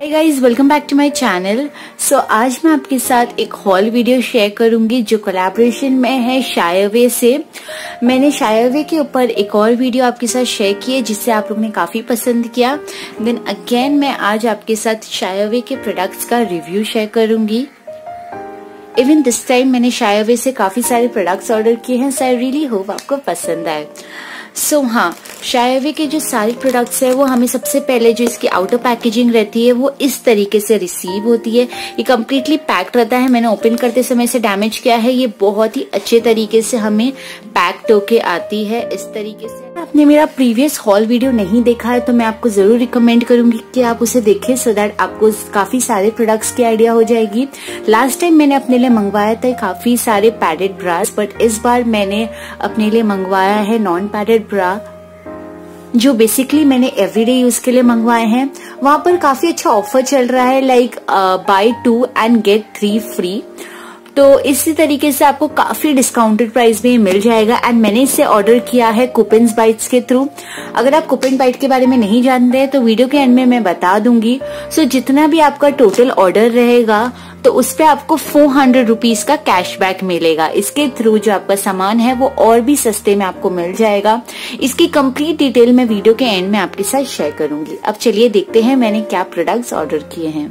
Guys welcome back to my channel so आज मैं आपके साथ एक हॉल वीडियो शेयर करूँगी जो कोलैबोरेशन में है शायवे से। मैंने शायवे के ऊपर एक और वीडियो आपके साथ शेयर की है जिससे आप लोगों ने काफ़ी पसंद किया। देन अगेन मैं आज आपके साथ शायरवे के प्रोडक्ट्स का रिव्यू शेयर करूँगी। इवन दिस टाइम मैंने शायरवे से काफ़ी सारे प्रोडक्ट्स ऑर्डर किए हैं सो आई रियली होप आपको पसंद आए। सो so, हाँ शायवे के जो सारे प्रोडक्ट्स है वो हमें सबसे पहले जो इसकी आउटर पैकेजिंग रहती है वो इस तरीके से रिसीव होती है। ये कम्प्लीटली पैक्ड रहता है। मैंने ओपन करते समय से डैमेज किया है। ये बहुत ही अच्छे तरीके से हमें पैक्ड होके आती है। इस तरीके से आपने मेरा प्रीवियस हॉल वीडियो नहीं देखा है तो मैं आपको ज़रूर रिकमेंड करूँगी कि आप उसे देखें सो दैट आपको काफ़ी सारे प्रोडक्ट्स की आइडिया हो जाएगी। लास्ट टाइम मैंने अपने लिए मंगवाया था काफ़ी सारे पैडेड ब्रास बट इस बार मैंने अपने लिए मंगवाया है नॉन पैडेड ब्रा जो बेसिकली मैंने एवरीडे यूज़ के लिए मंगवाए हैं। वहाँ पर काफ़ी अच्छा ऑफ़र चल रहा है like buy two and get three free तो इसी तरीके से आपको काफ़ी डिस्काउंटेड प्राइस में मिल जाएगा। एंड मैंने इसे ऑर्डर किया है कुपिन बाइट्स के थ्रू अगर आप कुपिन बाइट के बारे में नहीं जानते हैं तो वीडियो के एंड में मैं बता दूँगी। सो जितना भी आपका टोटल ऑर्डर रहेगा तो उस पर आपको फोर हंड्रेड रुपीज़ का कैशबैक मिलेगा। इसके थ्रू जो आपका सामान है, वो और भी सस्ते में आपको मिल जाएगा। इसकी कंप्लीट डिटेल मैं वीडियो के एंड में आपके साथ शेयर करूँगी। अब चलिए देखते हैं मैंने क्या प्रोडक्ट्स ऑर्डर किए हैं।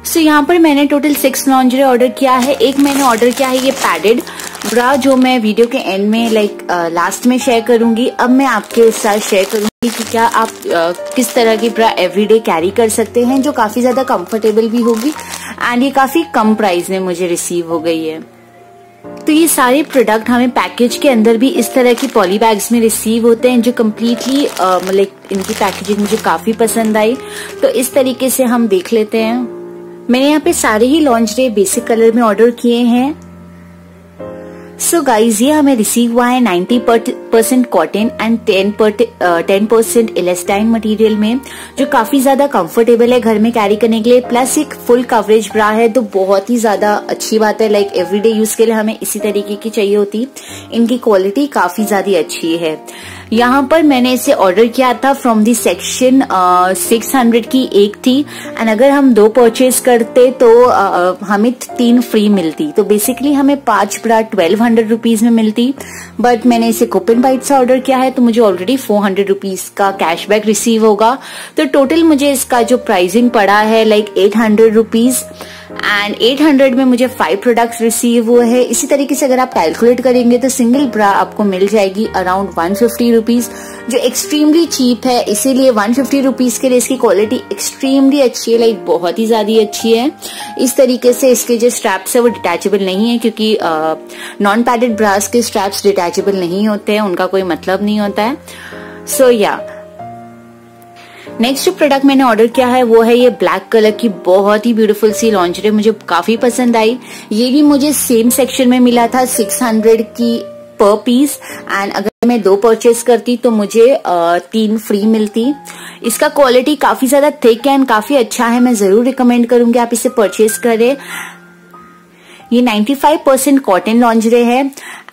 सो so, यहाँ पर मैंने टोटल सिक्स लॉन्जरे ऑर्डर किया है। एक मैंने ऑर्डर किया है ये पैडेड ब्रा जो मैं वीडियो के एंड में लाइक लास्ट में शेयर करूँगी। अब मैं आपके साथ शेयर करूँगी कि क्या आप uh, किस तरह की ब्रा एवरीडे कैरी कर सकते हैं जो काफ़ी ज़्यादा कंफर्टेबल भी होगी एंड ये काफ़ी कम प्राइस में मुझे रिसीव हो गई है। तो ये सारे प्रोडक्ट हमें पैकेज के अंदर भी इस तरह की पॉली बैग्स में रिसीव होते हैं जो कम्प्लीटली मतलब इनकी पैकेजिंग मुझे काफ़ी पसंद आई। तो इस तरीके से हम देख लेते हैं। मैंने यहाँ पे सारे ही लॉन्जरे बेसिक कलर में ऑर्डर किए हैं। सो so गाइज़ ये हमें रिसीव हुआ है 90 percent cotton and 10 ten percent elastane material में, जो काफ़ी ज़्यादा कंफर्टेबल है घर में कैरी करने के लिए। प्लस एक फुल कवरेज ब्रा है तो बहुत ही ज़्यादा अच्छी बात है। लाइक एवरीडे यूज़ के लिए हमें इसी तरीके की चाहिए होती। इनकी क्वालिटी काफ़ी ज़्यादा अच्छी है। यहाँ पर मैंने इसे ऑर्डर किया था from the section six hundred की एक थी। एंड अगर हम दो परचेज करते तो uh, हमें तीन फ्री मिलती। तो बेसिकली हमें पाँच ब्रा ट्वेल्व हंड्रेड रुपीज़ में मिलती। बट मैंने इसे कुपन बाइट से ऑर्डर किया है तो मुझे ऑलरेडी फोर हंड्रेड रुपीज़ का कैशबैक रिसीव होगा। तो टोटल मुझे इसका जो प्राइसिंग पड़ा है like eight hundred rupees and 800 में मुझे फाइव प्रोडक्ट्स रिसीव हुए हैं। इसी तरीके से अगर आप कैलकुलेट करेंगे तो सिंगल ब्रा आपको मिल जाएगी अराउंड वन फिफ्टी रुपीज़ जो एक्सट्रीमली चीप है। इसीलिए वन फिफ्टी रुपीज़ के लिए इसकी क्वालिटी एक्सट्रीमली अच्छी है लाइक बहुत ही ज़्यादा अच्छी है। इस तरीके से इसके जो स्ट्रैप्स है वो डिटैचेबल नहीं है क्योंकि नॉन पैडेड ब्रास के स्ट्रैप्स डिटैचेबल नहीं होते हैं उनका कोई मतलब नहीं होता है। सो so, या yeah, नेक्स्ट जो प्रोडक्ट मैंने ऑर्डर किया है, वो है ये ब्लैक कलर की बहुत ही ब्यूटीफुल सी लॉन्चरे मुझे काफ़ी पसंद आई। ये भी मुझे सेम सेक्शन में मिला था 600 की पर पीस एंड अगर मैं दो परचेज करती तो मुझे तीन फ्री मिलती। इसका क्वालिटी काफ़ी ज़्यादा थिक है एंड काफ़ी अच्छा है, मैं ज़रूर रिकमेंड करूँगी आप इसे परचेज करें। ये 95 परसेंट कॉटन लॉन्जरे है।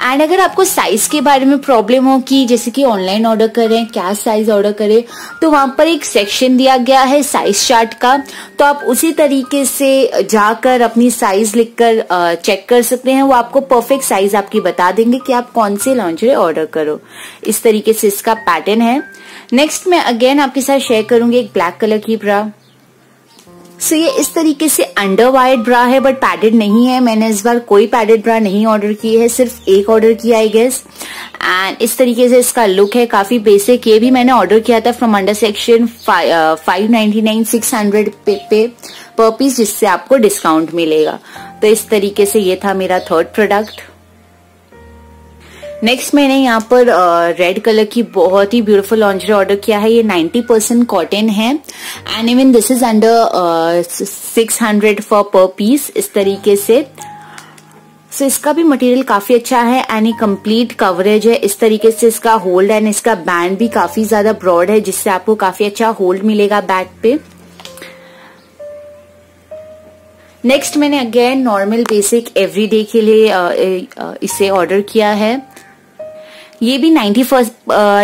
एंड अगर आपको साइज़ के बारे में प्रॉब्लम हो कि जैसे कि ऑनलाइन ऑर्डर करें, क्या साइज़ ऑर्डर करें तो वहाँ पर एक सेक्शन दिया गया है साइज़ चार्ट का। तो आप उसी तरीके से जाकर अपनी साइज़ लिखकर चेक कर सकते हैं। वो आपको परफेक्ट साइज़ आपकी बता देंगे कि आप कौन से लॉन्जरे ऑर्डर करो। इस तरीके से इसका पैटर्न है। नेक्स्ट मैं अगेन आपके साथ शेयर करूँगी एक ब्लैक कलर की ब्रा सो so, ये इस तरीके से अंडर वायर्ड ब्रा है बट पैडेड नहीं है. मैंने इस बार कोई पैडेड ब्रा नहीं ऑर्डर की है सिर्फ़ एक ऑर्डर किया आई गेस एंड इस तरीके से इसका लुक है काफ़ी बेसिक ये भी मैंने ऑर्डर किया था from under section five ninety nine six hundred पे पर पीस जिससे आपको डिस्काउंट मिलेगा. तो इस तरीके से ये था मेरा थर्ड प्रोडक्ट नेक्स्ट मैंने यहाँ पर रेड कलर की बहुत ही ब्यूटीफुल लॉन्जरी ऑर्डर किया है। ये 90 परसेंट कॉटन है। And even this is under six hundred for per piece इस तरीके से। सो so, इसका भी मटेरियल काफ़ी अच्छा है एंड ये कंप्लीट कवरेज है। इस तरीके से इसका होल्ड एंड इसका बैंड भी काफ़ी ज़्यादा ब्रॉड है जिससे आपको काफ़ी अच्छा होल्ड मिलेगा बैक पे। नेक्स्ट मैंने अगेन नॉर्मल बेसिक एवरीडे के लिए इसे ऑर्डर किया है। ये भी 90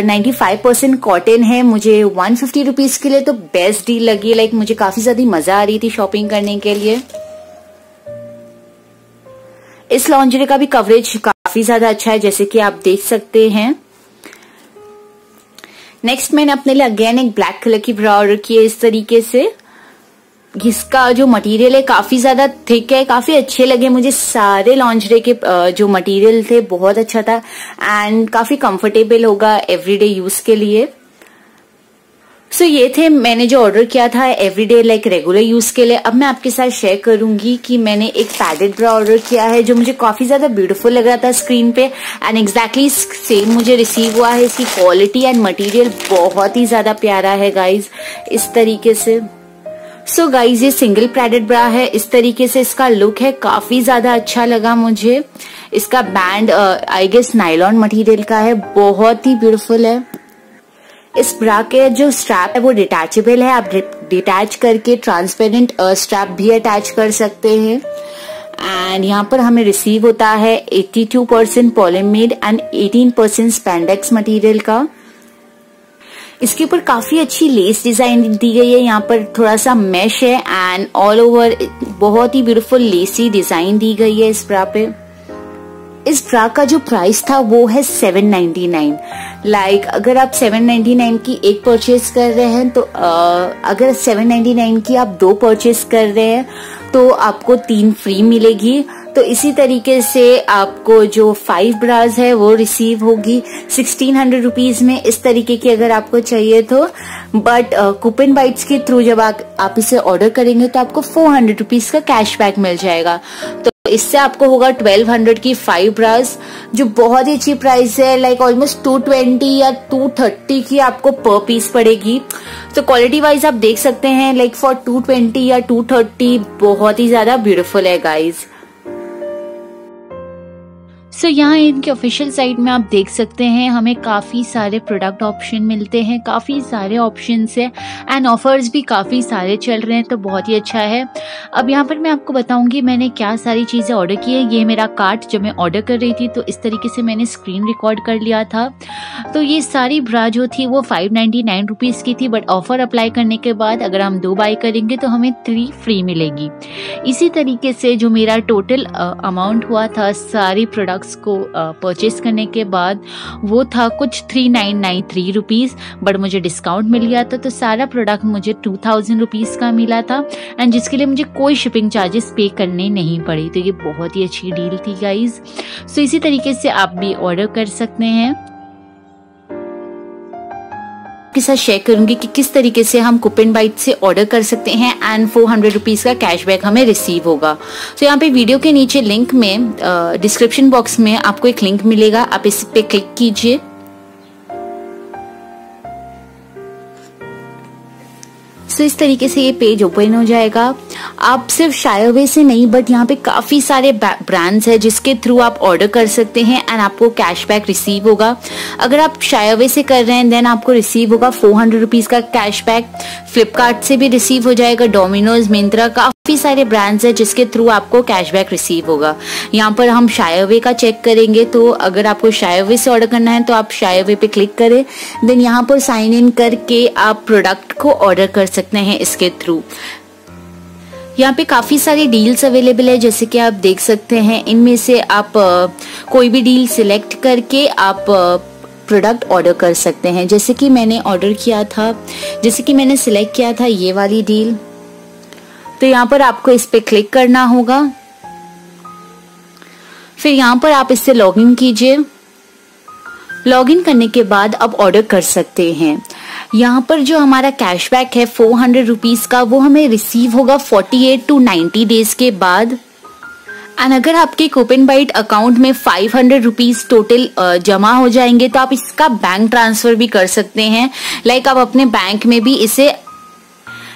नाइन्टी फाइव परसेंट कॉटन है, मुझे वन फिफ्टी रुपीज़ के लिए तो बेस्ट डील लगी लाइक मुझे काफ़ी ज़्यादा मज़ा आ रही थी शॉपिंग करने के लिए। इस लॉन्जरी का भी कवरेज काफ़ी ज़्यादा अच्छा है, जैसे कि आप देख सकते हैं। नेक्स्ट मैंने अपने लिए अगेन एक ब्लैक कलर की ब्रा ऑर्डर की है इस तरीके से। इसका जो मटेरियल है काफ़ी ज़्यादा थिक है काफ़ी अच्छे लगे मुझे। सारे लॉन्जरे के जो मटेरियल थे बहुत अच्छा था। एंड काफ़ी कंफर्टेबल होगा एवरीडे यूज़ के लिए। सो so, ये थे मैंने जो ऑर्डर किया था एवरीडे लाइक रेगुलर यूज़ के लिए। अब मैं आपके साथ शेयर करूँगी कि मैंने एक पैडेड ब्रा ऑर्डर किया है जो मुझे काफ़ी ज़्यादा ब्यूटीफुल लग रहा था स्क्रीन पे। एंड एग्जैक्टली सेम मुझे रिसीव हुआ है इसकी क्वालिटी एंड मटेरियल बहुत ही ज़्यादा प्यारा है गाइज़ इस तरीके से। सो गाइज़ ये सिंगल पैडेड ब्रा है. इस तरीके से इसका लुक है. काफ़ी ज़्यादा अच्छा लगा मुझे. इसका band I guess nylon material का है. बहुत ही ब्यूटीफुल है. इस ब्रा के जो स्ट्रैप है, वो डिटैचेबल है. आप डिटैच करके ट्रांसपेरेंट स्ट्रैप भी अटैच कर सकते हैं. एंड यहाँ पर हमें रिसीव होता है 82 percent polyamide and 18 percent spandex material का. इसके ऊपर काफ़ी अच्छी लेस डिज़ाइन दी गई है। यहाँ पर थोड़ा सा मैश है एंड ऑल ओवर बहुत ही ब्यूटीफुल लेसी डिज़ाइन दी गई है इस ब्रा पे। इस ब्रा का जो प्राइस था वो है सेवन नाइन्टी नाइन लाइक अगर आप सेवन नाइन्टी नाइन की एक परचेज कर रहे हैं तो आ, अगर सेवन नाइन्टी नाइन की आप दो परचेज कर रहे हैं तो आपको तीन फ्री मिलेगी। तो इसी तरीके से आपको जो फाइव ब्राज है वो रिसीव होगी। सिक्सटीन हंड्रेड रुपीज़ में इस तरीके की अगर आपको चाहिए तो। बट कूपन बाइट्स के थ्रू जब आप, आप इसे ऑर्डर करेंगे तो आपको फोर हंड्रेड रुपीज़ का कैशबैक मिल जाएगा। तो इससे आपको होगा 1200 की फाइव ब्रास जो बहुत ही अच्छी प्राइस है। लाइक ऑलमोस्ट 220 या 230 की आपको पर पीस पड़ेगी। तो क्वालिटी वाइज आप देख सकते हैं लाइक फॉर 220 या 230 बहुत ही ज़्यादा ब्यूटीफुल है गाइज़ सो so, यहाँ इनके ऑफिशियल साइट में आप देख सकते हैं हमें काफ़ी सारे प्रोडक्ट ऑप्शन मिलते हैं काफ़ी सारे ऑप्शन है एंड ऑफर्स भी काफ़ी सारे चल रहे हैं तो बहुत ही अच्छा है। अब यहाँ पर मैं आपको बताऊँगी मैंने क्या सारी चीज़ें ऑर्डर की है। ये मेरा कार्ट जब मैं ऑर्डर कर रही थी तो इस तरीके से मैंने स्क्रीन रिकॉर्ड कर लिया था। तो ये सारी ब्रा जो थी वो फाइव नाइन्टी नाइन रुपीज़ की थी बट ऑफ़र अप्लाई करने के बाद अगर हम दो बाई करेंगे तो हमें थ्री फ्री मिलेगी। इसी तरीके से जो मेरा टोटल अमाउंट हुआ था सारी प्रोडक्ट प्रोडक्ट्स को परचेज करने के बाद वो था कुछ three nine nine three rupees but मुझे डिस्काउंट मिल गया था तो सारा प्रोडक्ट मुझे टू थाउज़ेंड रुपीज़ का मिला था एंड जिसके लिए मुझे कोई शिपिंग चार्जेस पे करने नहीं पड़े। तो ये बहुत ही अच्छी डील थी गाइज़ सो इसी तरीके से आप भी ऑर्डर कर सकते हैं। आपके साथ शेयर करूँगी कि किस तरीके से हम कुपन बाइट से ऑर्डर कर सकते हैं एंड फोर हंड्रेड रुपीज़ का कैशबैक हमें रिसीव होगा। तो यहाँ पे वीडियो के नीचे लिंक में डिस्क्रिप्शन बॉक्स में आपको एक लिंक मिलेगा। आप इस पे क्लिक कीजिए। सो इस तरीके से ये पेज ओपन हो जाएगा। आप सिर्फ़ शायवे से नहीं बट यहाँ पे काफ़ी सारे ब्रांड्स है जिसके थ्रू आप ऑर्डर कर सकते हैं एंड आपको कैशबैक रिसीव होगा। अगर आप शायवे से कर रहे हैं देन आपको रिसीव होगा फोर हंड्रेड रुपीज़ का कैशबैक फ्लिपकार्ट से भी रिसीव हो जाएगा डोमिनोज मिंत्रा काफ़ी सारे ब्रांड्स है जिसके थ्रू आपको कैशबैक रिसीव होगा। यहाँ पर हम शायवे का चेक करेंगे तो अगर आपको शायवे से ऑर्डर करना है तो आप शायवे पे क्लिक करें। देन यहाँ पर साइन इन करके आप प्रोडक्ट को ऑर्डर कर सकते हैं इसके थ्रू यहाँ पे काफ़ी सारी डील्स अवेलेबल है, जैसे कि आप देख सकते हैं, इनमें से आप कोई भी डील सिलेक्ट करके आप प्रोडक्ट ऑर्डर कर सकते हैं। जैसे कि मैंने ऑर्डर किया था, जैसे कि मैंने सिलेक्ट किया था ये वाली डील तो यहाँ पर आपको इस पे क्लिक करना होगा। फिर यहाँ पर आप इससे लॉगिन कीजिए। लॉगिन करने के बाद आप ऑर्डर कर सकते हैं। यहाँ पर जो हमारा कैशबैक है फोर हंड्रेड रुपीज़ का, वो हमें रिसीव होगा forty eight to ninety days के बाद। एंड अगर आपके कूपन बाइट अकाउंट में फाइव हंड्रेड रुपीज़ टोटल जमा हो जाएँगे तो आप इसका बैंक ट्रांसफ़र भी कर सकते हैं। लाइक like आप अपने बैंक में भी इसे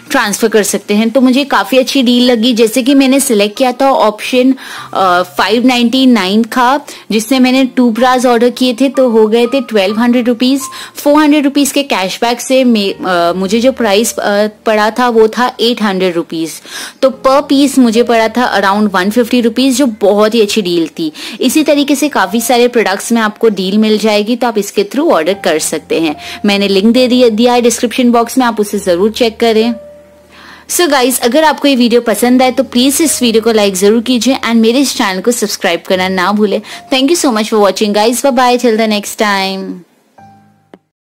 ट्रांसफ़र कर सकते हैं। तो मुझे काफ़ी अच्छी डील लगी। जैसे कि मैंने सिलेक्ट किया था ऑप्शन फाइव नाइनटी नाइन का जिससे मैंने टू ब्राज ऑर्डर किए थे तो हो गए थे twelve hundred rupees four hundred rupees के कैशबैक से आ, मुझे जो प्राइस पड़ा था वो था एट हंड्रेड रुपीज़ तो पर पीस मुझे पड़ा था अराउंड वन फिफ्टी रुपीज़ जो बहुत ही अच्छी डील थी। इसी तरीके से काफ़ी सारे प्रोडक्ट्स में आपको डील मिल जाएगी तो आप इसके थ्रू ऑर्डर कर सकते हैं। मैंने लिंक दे दिया है डिस्क्रिप्शन बॉक्स में आप उसे ज़रूर चेक करें। सो so गाइज़ अगर आपको ये वीडियो पसंद आए तो प्लीज़ इस वीडियो को लाइक ज़रूर कीजिए एंड मेरे इस चैनल को सब्सक्राइब करना ना भूले। Thank you so much for watching guys bye till the next time